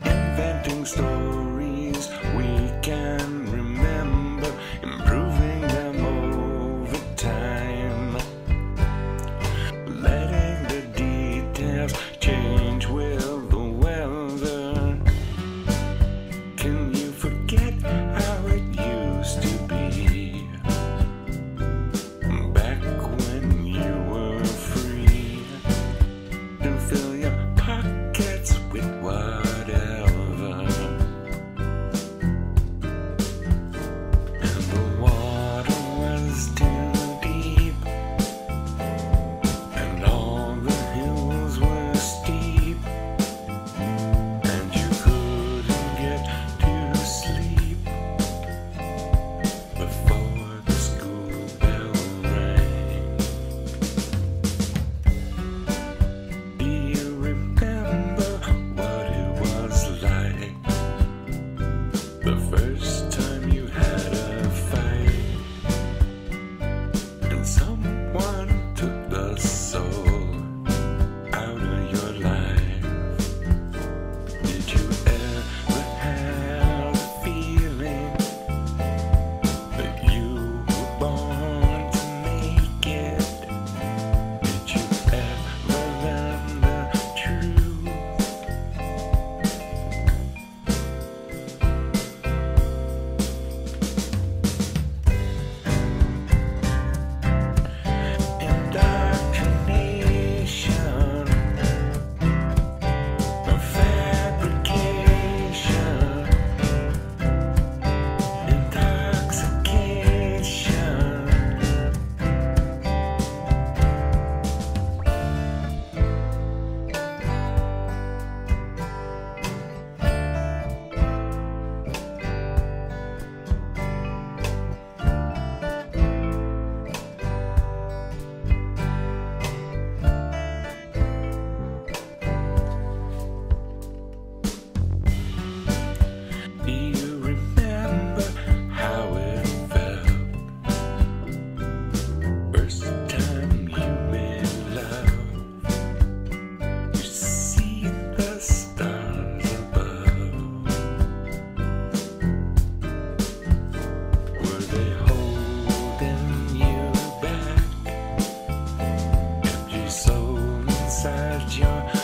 Wenn inside your